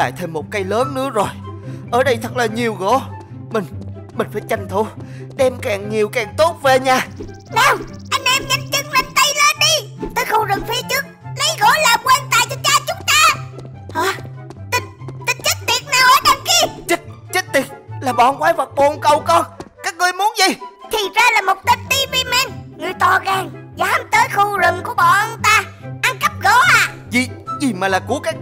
Lại thêm một cây lớn nữa rồi. Ở đây thật là nhiều gỗ. Mình, mình phải tranh thủ Đem càng nhiều càng tốt về nhà. Nào anh em nhanh chân nhanh tay lên đi. Tới khu rừng phía trước Lấy gỗ làm quan tài cho cha chúng ta. Hả? Tình, tình chết tiệt nào ở đằng kia? Chết, chết tiệt Là bọn quái vật bồn cầu con. Các ngươi muốn gì? Thì ra là một tên TV man Người to gan Dám tới khu rừng của bọn ta Ăn cắp gỗ à? Gì, gì mà là của các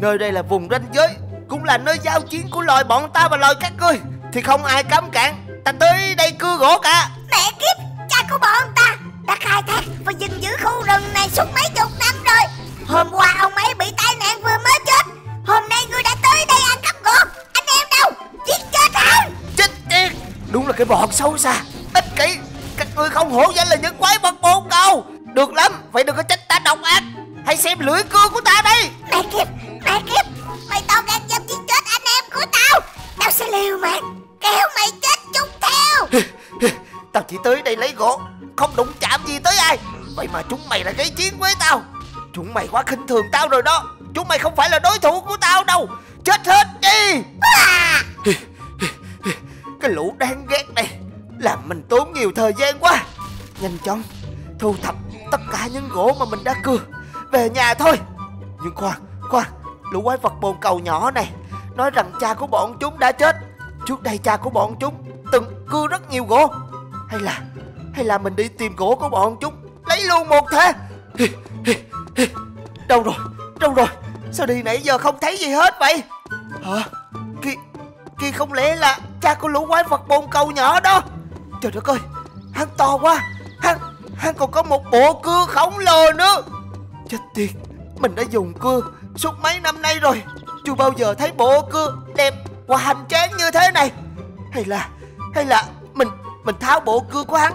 Nơi đây là vùng ranh giới Cũng là nơi giao chiến của loài bọn ta và loài các ngươi. Thì không ai cấm cản Ta tới đây cưa gỗ cả. Mẹ kiếp Cha của bọn ta Đã khai thác và gìn giữ khu rừng này suốt mấy chục năm rồi. Hôm qua ông ấy bị tai nạn vừa mới chết. Hôm nay ngươi đã tới đây ăn cắp gỗ. Anh em đâu? Giết chết hắn. Chết tiệt. Đúng là cái bọn xấu xa Ích kỷ. Các ngươi không hổ danh là những quái vật bồn cầu Được lắm Vậy đừng có trách ta độc ác. Hãy xem lưỡi cưa của ta đây. Mẹ kiếp mày kiếp. Mày to đang dám giết chết anh em của tao. Tao sẽ liều mạng Kéo mày chết chung theo. Tao chỉ tới đây lấy gỗ Không đụng chạm gì tới ai. Vậy mà chúng mày lại gây chiến với tao. Chúng mày quá khinh thường tao rồi đó. Chúng mày không phải là đối thủ của tao đâu. Chết hết đi. À, Cái lũ đáng ghét này Làm mình tốn nhiều thời gian quá. Nhanh chóng Thu thập tất cả những gỗ mà mình đã cưa. Về nhà thôi. Nhưng khoan khoan. Lũ quái vật bồn cầu nhỏ này. Nói rằng cha của bọn chúng đã chết. Trước đây cha của bọn chúng Từng cưa rất nhiều gỗ. Hay là Hay là mình đi tìm gỗ của bọn chúng, Lấy luôn một thế. Đâu rồi Đâu rồi? Sao đi nãy giờ không thấy gì hết vậy? Hả? Kia Kia không lẽ là cha của lũ quái vật bồn cầu nhỏ đó? Trời đất ơi, Hắn to quá. Hắn Hắn còn có một bộ cưa khổng lồ nữa. Chết tiệt. Mình đã dùng cưa Suốt mấy năm nay rồi. Chưa bao giờ thấy bộ cưa đẹp Và hành tráng như thế này. Hay là Hay là Mình Mình tháo bộ cưa của hắn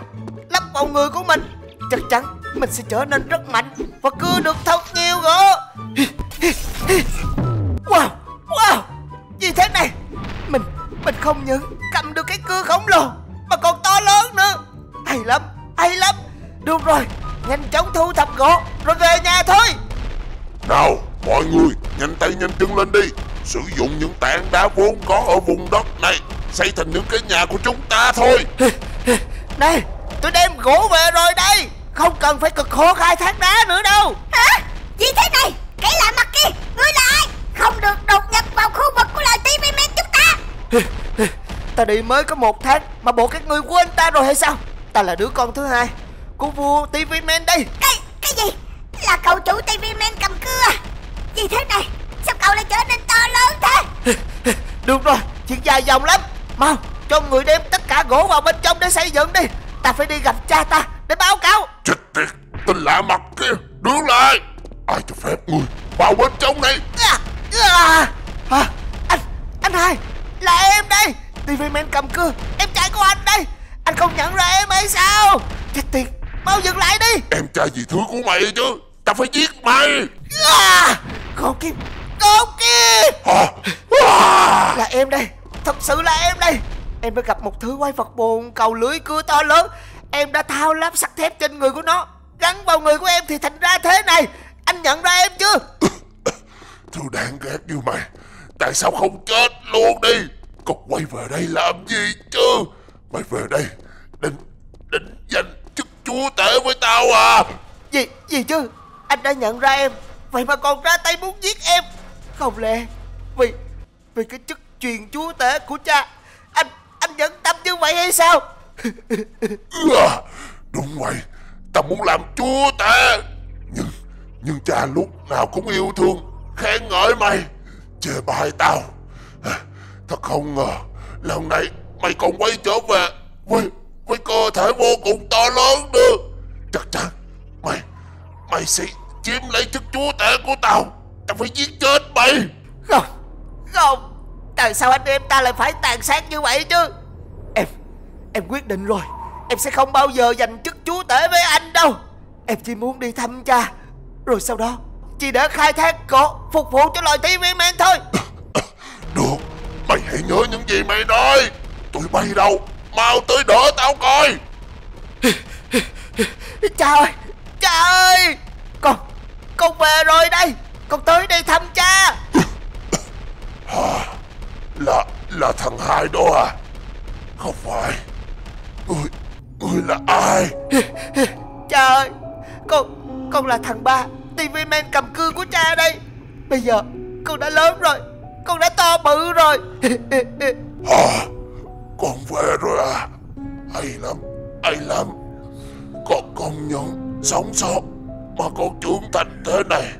Lắp vào người của mình. Chắc chắn Mình sẽ trở nên rất mạnh Và cưa được thật nhiều gỗ Wow Wow Gì thế này. Mình Mình không những cầm được cái cưa khổng lồ Mà còn to lớn nữa. Hay lắm Hay lắm. Được rồi, Nhanh chóng thu thập gỗ Rồi về nhà thôi. Nào mọi người nhanh tay nhanh chân lên đi. Sử dụng những tảng đá vốn có ở vùng đất này Xây thành những cái nhà của chúng ta thôi. Đây Tôi đem gỗ về rồi đây. Không cần phải cực khổ khai thác đá nữa đâu. Hả? Gì thế này? Cái lạ mặt kia Ngươi là ai? Không được đột nhập vào khu vực của loài TV man chúng ta. Ta đi mới có một tháng Mà bộ các ngươi quên ta rồi hay sao? Ta là đứa con thứ hai Của vua TV Man đây. Cái Cái gì? Là cậu chủ TV à Gì thế này? Sao cậu lại trở nên to lớn thế? Được rồi Chuyện dài dòng lắm. Mau cho người đem tất cả gỗ vào bên trong để xây dựng đi. Ta phải đi gặp cha ta để báo cáo. Chết tiệt Tên lạ mặt kia Đứng lại. Ai cho phép ngươi vào bên trong này? À, à, à, Anh Anh hai Là em đây. TV Man cầm cưa Em trai của anh đây. Anh không nhận ra em hay sao? Chết tiệt Mau dừng lại đi. Em trai gì thứ của mày chứ? Ta phải giết mày. À, Con kim Con kim! Là em đây. Thật sự là em đây. Em đã gặp một thứ quái vật bồn cầu lưới cưa to lớn. Em đã thao lắp sắt thép trên người của nó. Gắn vào người của em thì thành ra thế này. Anh nhận ra em chưa? Thứ đáng ghét như mày. Tại sao không chết luôn đi? Còn quay về đây làm gì chứ? Mày về đây. Định Định giành chức chúa tể với tao à. Gì gì chứ? Anh đã nhận ra em Vậy mà còn ra tay muốn giết em. Không lẽ Vì Vì cái chức truyền chúa tể của cha, Anh Anh nhẫn tâm như vậy hay sao? Đúng vậy. Tao muốn làm chúa tể. Nhưng Nhưng cha lúc nào cũng yêu thương, Khen ngợi mày, Chê bai tao. Thật không ngờ Lần này mày còn quay trở về Với với cơ thể vô cùng to lớn nữa. Chắc chắn Mày Mày sẽ chiếm lấy chức chúa tể của tao. Tao phải giết chết mày. Không Không. Tại sao anh em ta lại phải tàn sát như vậy chứ? Em Em quyết định rồi. Em sẽ không bao giờ giành chức chúa tể với anh đâu. Em chỉ muốn đi thăm cha. Rồi sau đó Chỉ để khai thác cỏ Phục vụ cho loài TV Man thôi. Được. Mày hãy nhớ những gì mày nói. Tụi bay đâu? Mau tới đỡ tao coi. Cha ơi Cha ơi Con về rồi đây. Con tới đây thăm cha. Là thằng hai đó à? Không phải. Ngươi Ngươi là ai? Cha ơi Con Con là thằng ba TV man cầm cưa của cha đây. Bây giờ Con đã lớn rồi Con đã to bự rồi. Hả? Con về rồi à? Hay lắm Hay lắm. Con công nhận Sống sót mà con trưởng thành thế này,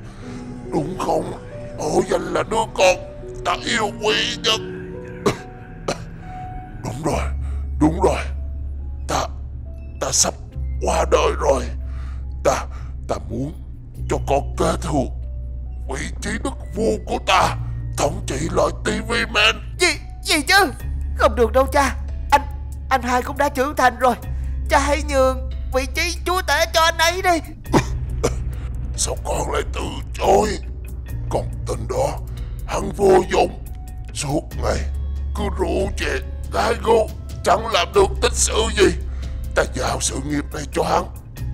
Đúng không? Hổ danh là đứa con Ta yêu quý nhất. Đúng rồi Đúng rồi. Ta Ta sắp qua đời rồi. Ta Ta muốn cho con kế thừa vị trí đức vua của ta. Thống trị loại TV Man. Gì Gì chứ? Không được đâu cha. Anh Anh hai cũng đã trưởng thành rồi. Cha hãy nhường vị trí chúa tể cho anh ấy đi. Sao con lại từ chối? Con tên đó, Hắn vô dụng. Suốt ngày, Cứ rượu chè, Gái gô, Chẳng làm được tích sự gì. Ta giao sự nghiệp này cho hắn,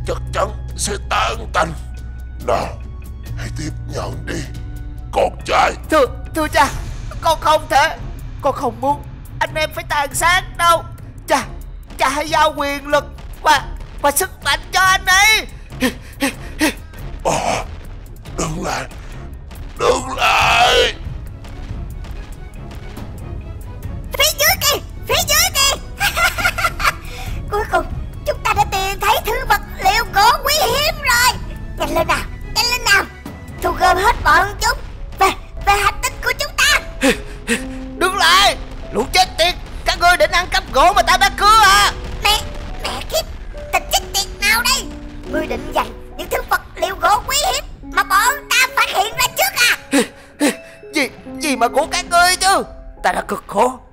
Chắc chắn sẽ tan tành Nào, Hãy tiếp nhận đi, Con trai. Thưa Thưa cha, Con không thể, Con không muốn Anh em phải tàn sát đâu. Cha Cha hãy giao quyền lực Và Và sức mạnh cho anh ấy. Ờ Đừng lại Đừng lại Phía dưới kìa, Phía dưới kìa. Cuối cùng, Chúng ta đã tìm thấy thứ vật liệu gỗ quý hiếm rồi. Nhanh lên nào, Nhanh lên nào. Thu gom hết bọn chúng.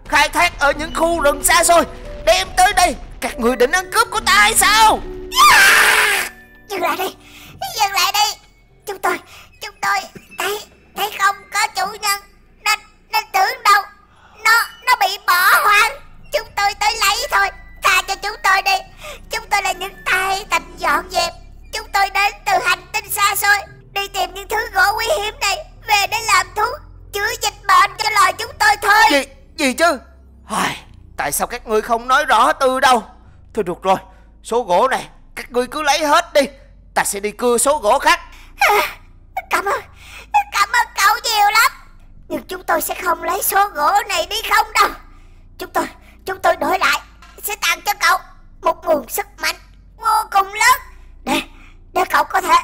Khai thác ở những khu rừng xa xôi. Đem tới đây Các ngươi định ăn cướp của ta hay sao? À! Dừng lại đi. Dừng lại đi. Chúng tôi Chúng tôi Thấy Thấy không có chủ nhân. Nên Nên tưởng đâu. Nó Nó bị bỏ hoang. Chúng tôi tới lấy thôi. Tha cho chúng tôi đi. Chúng tôi là những tay tạch dọn dẹp. Chúng tôi đến từ hành tinh xa xôi. Đi tìm những thứ gỗ quý hiếm này. Về để làm thuốc Chữa dịch bệnh cho loài chúng tôi thôi. Gì Gì chứ? Ai, Tại sao các ngươi không nói rõ từ đâu? Thôi được rồi Số gỗ này Các ngươi cứ lấy hết đi. Ta sẽ đi cưa số gỗ khác. Cảm ơn Cảm ơn cậu nhiều lắm. Nhưng chúng tôi sẽ không lấy số gỗ này đi không đâu. Chúng tôi Chúng tôi đổi lại Sẽ tặng cho cậu Một nguồn sức mạnh Vô cùng lớn. Để Để cậu có thể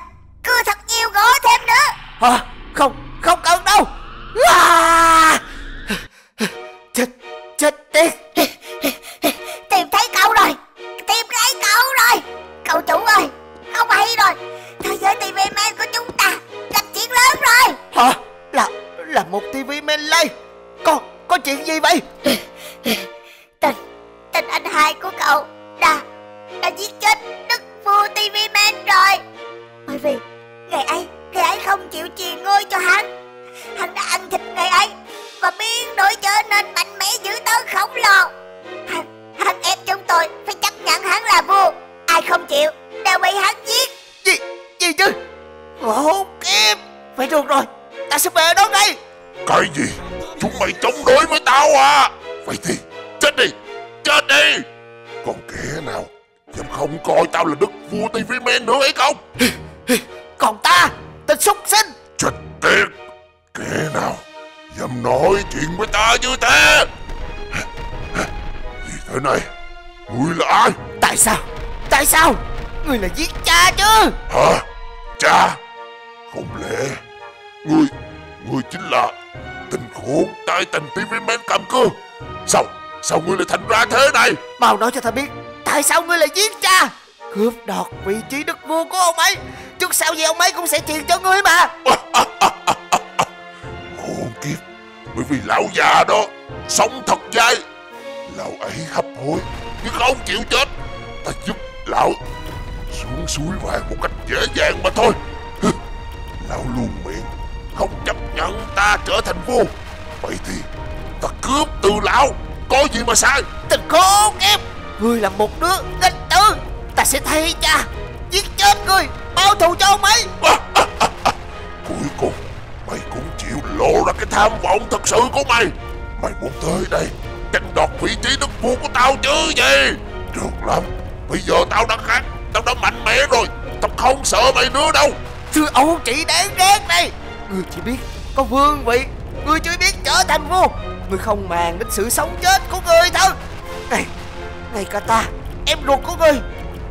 Man rồi. Bởi vì Ngày ấy Ngày ấy không chịu truyền ngôi cho hắn. Hắn đã ăn thịt ngày ấy Và biến đổi trở nên mạnh mẽ dữ tợn khổng lồ. Hắn Hắn ép chúng tôi Phải chấp nhận hắn là vua. Ai không chịu Đều bị hắn giết. Gì Gì chứ? Ngộ kiếp Vậy được rồi Ta sẽ về đó ngay. Cái gì? Chúng mày chống đối với tao à? Vậy thì chết đi Chết đi. Còn kẻ nào Dám không coi tao là đức vua TV Man nữa hay không? Còn ta Tên súc sinh. Chết tiệt! Kẻ nào Dám nói chuyện với ta như thế? Gì thế này? Ngươi là ai? Tại sao? Tại sao? Người là giết cha chứ? Hả? Cha? Không lẽ Ngươi Ngươi chính là Tình khốn tai tình TV Man cầm cưa Sao Sao ngươi lại thành ra thế này? Mau nói cho ta biết Tại sao ngươi lại giết cha? Cướp đoạt vị trí đức vua của ông ấy. Trước sau gì ông ấy cũng sẽ truyền cho ngươi mà. Khốn kiếp Bởi vì lão già đó Sống thật dai. Lão ấy hấp hối Nhưng không chịu chết. Ta giúp lão Xuống suối vàng một cách dễ dàng mà thôi. Lão luôn miệng Không chấp nhận ta trở thành vua. Vậy thì Ta cướp từ lão Có gì mà sai? Tình khốn em Ngươi là một đứa nghịch tử. Ta sẽ thay cha Giết chết ngươi Báo thù cho ông ấy. Cuối cùng Mày cũng chịu lộ ra cái tham vọng thật sự của mày. Mày muốn tới đây tranh đoạt vị trí đức vua của tao chứ gì? Được lắm Bây giờ tao đã khác Tao đã mạnh mẽ rồi. Tao không sợ mày nữa đâu. Sư ấu chỉ đáng ghét này. Ngươi chỉ biết có vương vị Ngươi chưa biết trở thành vua. Ngươi không màng đến sự sống chết của người thôi Này Ngay cả ta. Em ruột của ngươi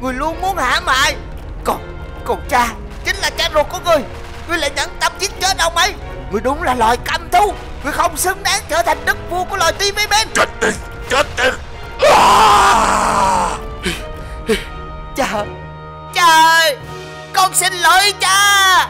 Ngươi luôn muốn hãm hại Còn Còn cha Chính là cha ruột của ngươi. Ngươi lại nhẫn tâm giết chết ông ấy. Ngươi đúng là loài cầm thú. Ngươi không xứng đáng trở thành đức vua của loài TV bên Chết đi Chết đi. À! Cha Cha ơi Con xin lỗi cha